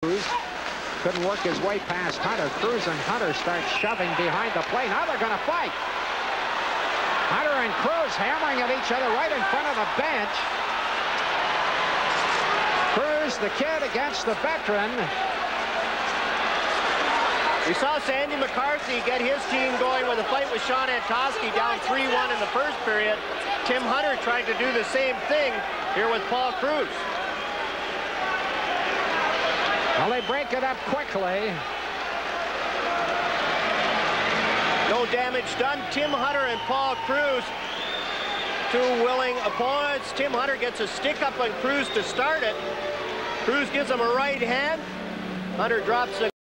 Kruse. Couldn't work his way past Hunter. Kruse and Hunter start shoving behind the play. Now they're going to fight. Hunter and Kruse hammering at each other right in front of the bench. Kruse, the kid against the veteran. We saw Sandy McCarthy get his team going with a fight with Shawn Antoski down 3-1 in the first period. Tim Hunter trying to do the same thing here with Paul Kruse. Break it up quickly. No damage done. Tim Hunter and Paul Kruse, two willing opponents. Tim Hunter gets a stick up on Kruse to start it. Kruse gives him a right hand. Hunter drops the